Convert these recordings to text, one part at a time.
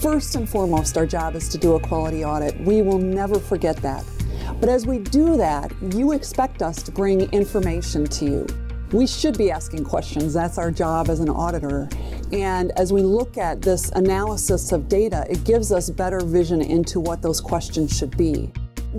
First and foremost, our job is to do a quality audit. We will never forget that. But as we do that, you expect us to bring information to you. We should be asking questions. That's our job as an auditor. And as we look at this analysis of data, it gives us better vision into what those questions should be.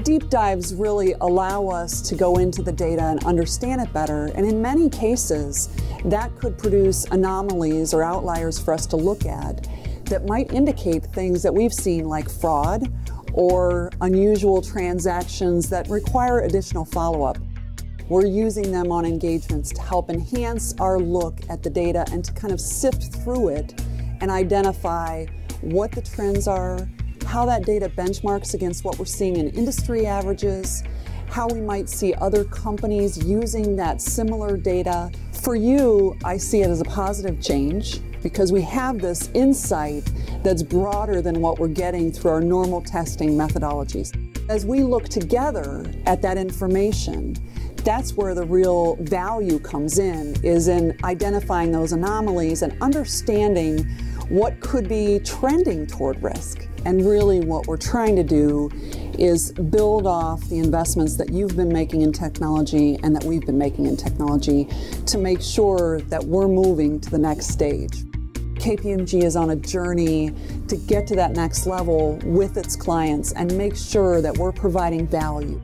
Deep dives really allow us to go into the data and understand it better, and in many cases, that could produce anomalies or outliers for us to look at that might indicate things that we've seen like fraud or unusual transactions that require additional follow-up. We're using them on engagements to help enhance our look at the data and to kind of sift through it and identify what the trends are, how that data benchmarks against what we're seeing in industry averages, how we might see other companies using that similar data. For you, I see it as a positive change because we have this insight that's broader than what we're getting through our normal testing methodologies. As we look together at that information, that's where the real value comes in, is in identifying those anomalies and understanding what could be trending toward risk. And really what we're trying to do is build off the investments that you've been making in technology and that we've been making in technology to make sure that we're moving to the next stage. KPMG is on a journey to get to that next level with its clients and make sure that we're providing value.